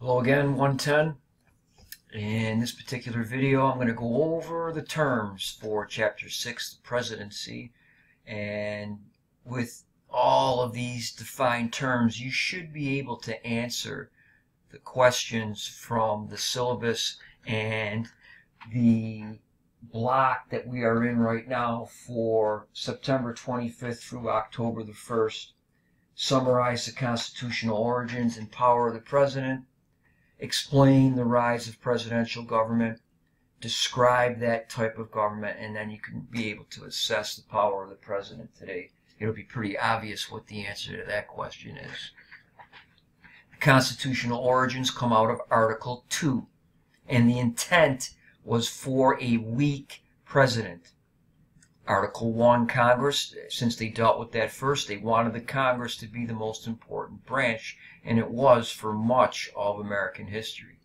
Hello again, 110. In this particular video, I'm going to go over the terms for Chapter 6, the Presidency. And with all of these defined terms, you should be able to answer the questions from the syllabus and the block that we are in right now for September 25th through October the 1st. Summarize the constitutional origins and power of the President explain the rise of presidential government, describe that type of government, and then you can be able to assess the power of the president today. It'll be pretty obvious what the answer to that question is. The constitutional origins come out of Article 2, and the intent was for a weak president. Article 1 Congress, since they dealt with that first, they wanted the Congress to be the most important branch, and it was for much of American history.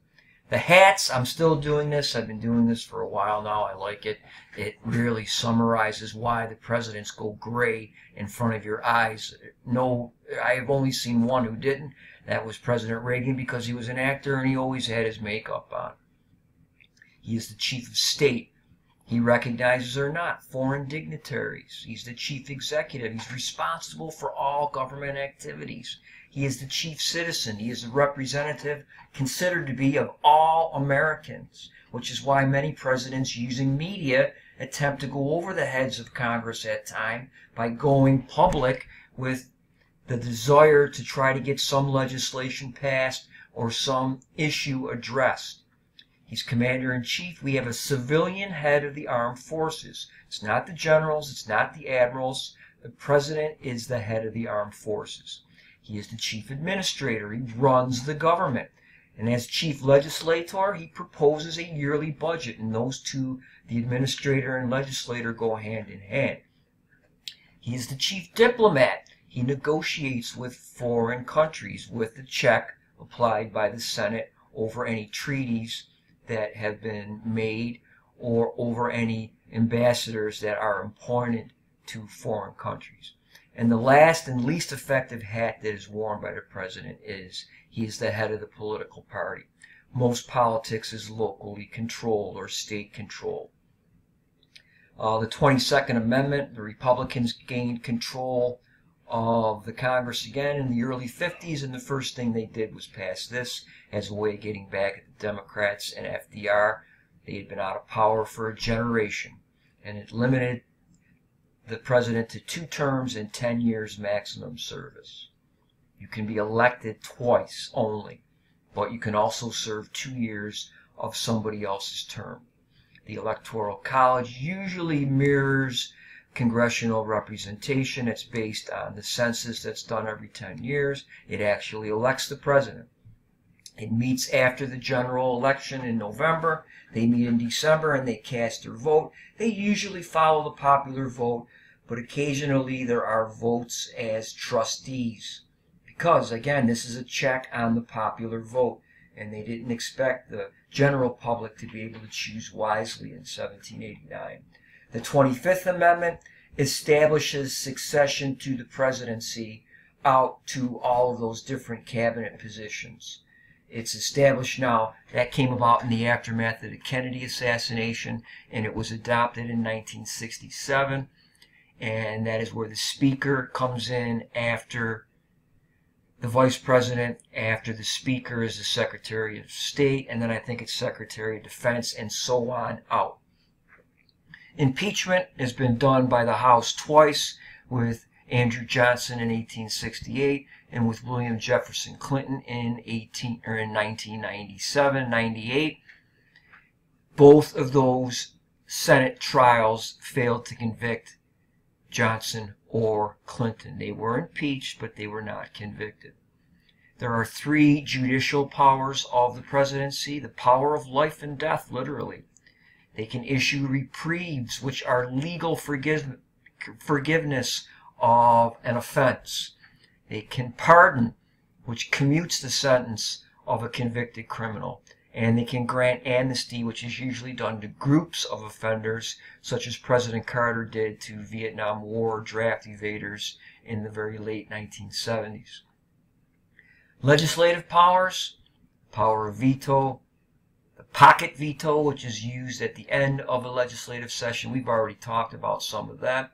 The hats, I'm still doing this. I've been doing this for a while now. I like it. It really summarizes why the presidents go gray in front of your eyes. No, I've only seen one who didn't. That was President Reagan because he was an actor and he always had his makeup on. He is the chief of state he recognizes or not foreign dignitaries. He's the chief executive. He's responsible for all government activities. He is the chief citizen. He is the representative considered to be of all Americans, which is why many presidents using media attempt to go over the heads of Congress at time by going public with the desire to try to get some legislation passed or some issue addressed. He's commander in chief. We have a civilian head of the armed forces. It's not the generals, it's not the admirals. The president is the head of the armed forces. He is the chief administrator. He runs the government. And as chief legislator, he proposes a yearly budget, and those two, the administrator and legislator, go hand in hand. He is the chief diplomat. He negotiates with foreign countries with the check applied by the Senate over any treaties that have been made or over any ambassadors that are appointed to foreign countries. And the last and least effective hat that is worn by the president is he is the head of the political party. Most politics is locally controlled or state controlled. Uh, the 22nd Amendment, the Republicans gained control of the Congress again in the early 50s, and the first thing they did was pass this as a way of getting back at the Democrats and FDR. They had been out of power for a generation, and it limited the president to two terms and 10 years maximum service. You can be elected twice only, but you can also serve two years of somebody else's term. The Electoral College usually mirrors congressional representation. It's based on the census that's done every 10 years. It actually elects the president. It meets after the general election in November. They meet in December and they cast their vote. They usually follow the popular vote, but occasionally there are votes as trustees. Because, again, this is a check on the popular vote, and they didn't expect the general public to be able to choose wisely in 1789. The 25th Amendment establishes succession to the presidency out to all of those different cabinet positions. It's established now. That came about in the aftermath of the Kennedy assassination, and it was adopted in 1967. And that is where the Speaker comes in after the Vice President, after the Speaker is the Secretary of State, and then I think it's Secretary of Defense, and so on out. Impeachment has been done by the House twice with Andrew Johnson in 1868 and with William Jefferson Clinton in 18 or in 1997, 98. Both of those Senate trials failed to convict Johnson or Clinton. They were impeached, but they were not convicted. There are three judicial powers of the presidency the power of life and death, literally. They can issue reprieves, which are legal forgive, forgiveness of an offense. They can pardon, which commutes the sentence of a convicted criminal. And they can grant amnesty, which is usually done to groups of offenders, such as President Carter did to Vietnam War draft evaders in the very late 1970s. Legislative powers power of veto, pocket veto, which is used at the end of a legislative session. We've already talked about some of that.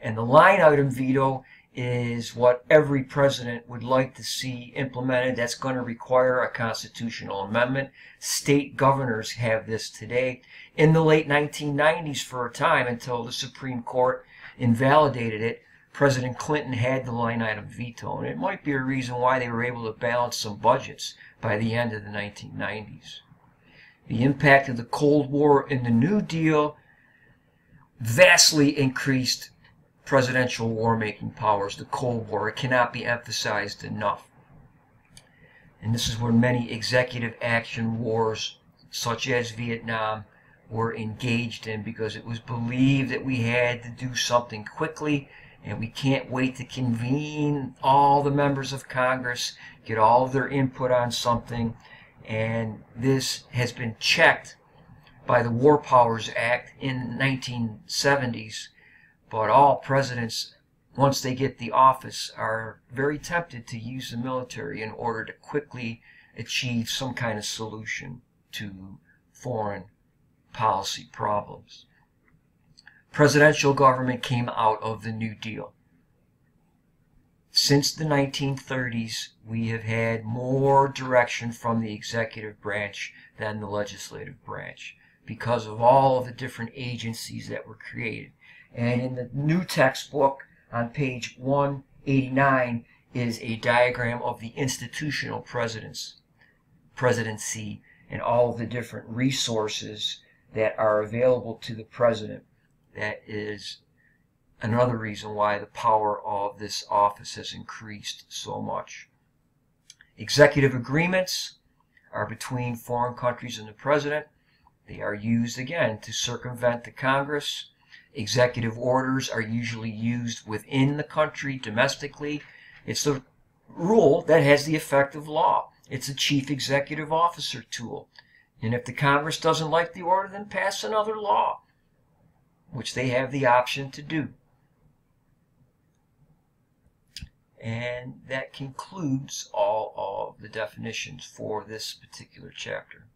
And the line item veto is what every president would like to see implemented. That's going to require a constitutional amendment. State governors have this today. In the late 1990s, for a time, until the Supreme Court invalidated it, President Clinton had the line item veto, and it might be a reason why they were able to balance some budgets by the end of the 1990s. The impact of the Cold War and the New Deal vastly increased presidential war making powers, the Cold War. It cannot be emphasized enough. And this is where many executive action wars, such as Vietnam, were engaged in because it was believed that we had to do something quickly and we can't wait to convene all the members of Congress, get all of their input on something. And this has been checked by the War Powers Act in the 1970s. But all presidents, once they get the office, are very tempted to use the military in order to quickly achieve some kind of solution to foreign policy problems presidential government came out of the New Deal. Since the 1930s, we have had more direction from the executive branch than the legislative branch because of all of the different agencies that were created. And in the new textbook on page 189 is a diagram of the institutional presidents, presidency and all of the different resources that are available to the president that is another reason why the power of this office has increased so much. Executive agreements are between foreign countries and the president. They are used again to circumvent the Congress. Executive orders are usually used within the country domestically. It's the rule that has the effect of law. It's a chief executive officer tool. And if the Congress doesn't like the order, then pass another law which they have the option to do. And that concludes all of the definitions for this particular chapter.